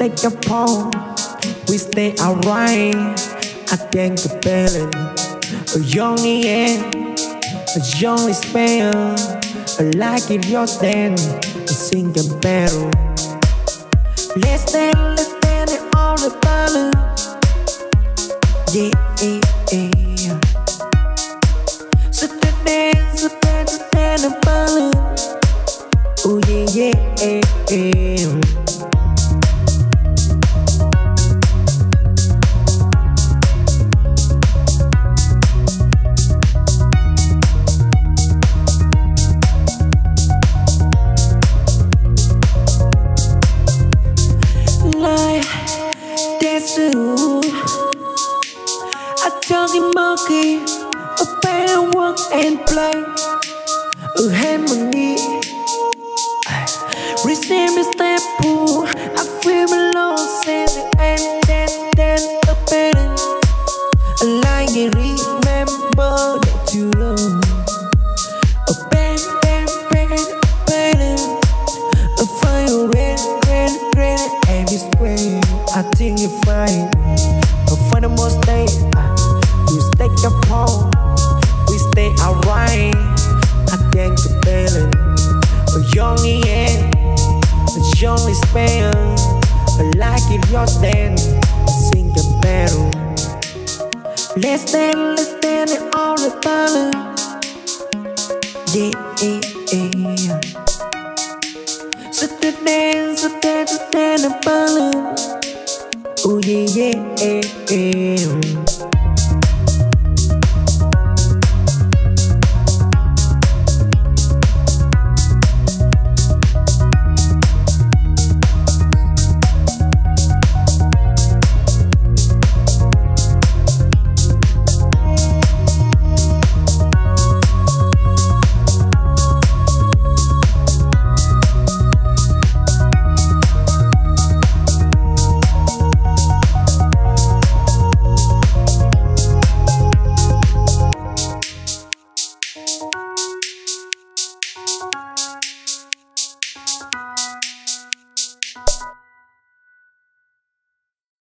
take a pause, we stay alright. I can't compare it. A young end, a young spell. Like it your stand, a single battle. Let's stand, let's stand it on the balance. Yeah, yeah, yeah. So dance, so dance, so dance, the balance. Oh yeah, yeah, yeah. Like lucky Up and work and play. Ừ em mừng đi. Feeling. it. A young end, a only spend. I like it, your stand. Sing a battle. Let's stand, let's stand it all the time. Yeah, yeah, yeah. So to dance, so dance, so dance, the balloon. Oh yeah, yeah, yeah.